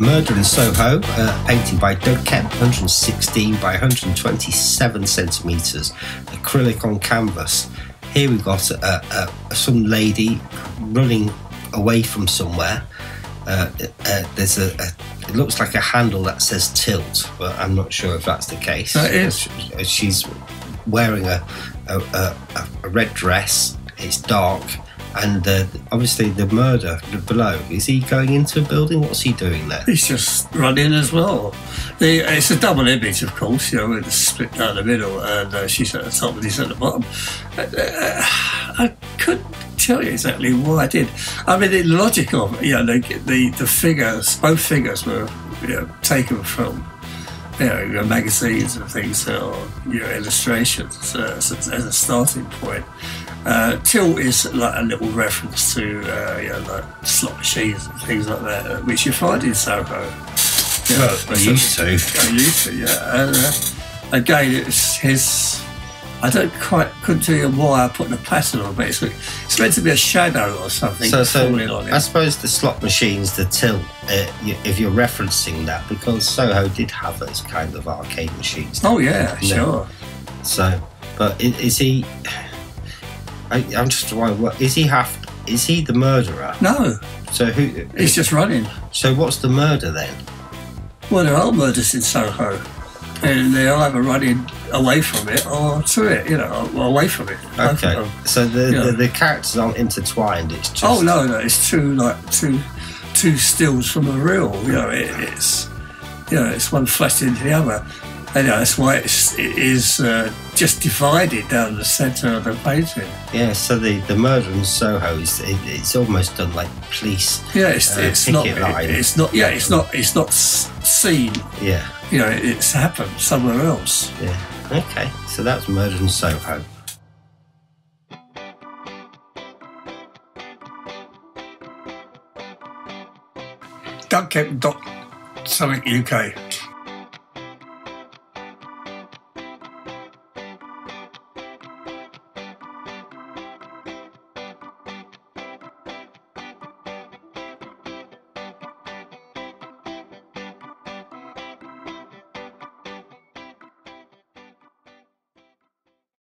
Murder in Soho, uh, painting by Doug Kemp, 116 by 127 centimetres, acrylic on canvas. Here we've got uh, uh, some lady running away from somewhere. Uh, uh, there's a, a, it looks like a handle that says tilt, but I'm not sure if that's the case. That is. She's wearing a, a, a, a red dress. It's dark, and uh, obviously the murder below. Is he going into a building? What's he doing there? He's just running as well. The, it's a double image, of course, you know, the split down the middle, and uh, she's at the top and he's at the bottom. Uh, uh, I couldn't tell you exactly what I did. I mean, the logic of you know, the, the, the figures, both figures were you know, taken from you know, magazines and things or your illustrations uh, as, a, starting point. Uh, Tilt is like a little reference to uh, you know, like slot machines and things like that, which you find in Soho. Yeah, well, I used to. I used to, yeah. And, uh, again, it's his. I don't quite couldn't tell you why I put the pattern on, but it's, it's meant to be a shadow or something so, so falling on it. I suppose the slot machines, the tilt, uh, if you're referencing that, because Soho did have those kind of arcade machines. Oh yeah, sure. So, but is he? I, am just wondering, what is he half? Is he the murderer? No. So who? He's just running. So what's the murder then? Well, there are murders in Soho, and they're either running away from it or to it, you know, away from it. Okay. So the, the, the characters aren't intertwined. It's just. Oh no, no, it's two like two two stills from a reel. You know, it, it's you know, it's one flashed into the other. And know, that's why it's, it is uh, just divided down the centre of the painting. Yeah, so the, the murder in Soho is it, it's almost done like police. Yeah, it's, uh, it's not. It, it's not. Yeah, it's not. It's not seen. Yeah. You know, it's happened somewhere else. Yeah. Okay. So that's murder in Soho. Kemp dot something UK.